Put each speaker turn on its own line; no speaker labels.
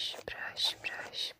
brush, brush, brush,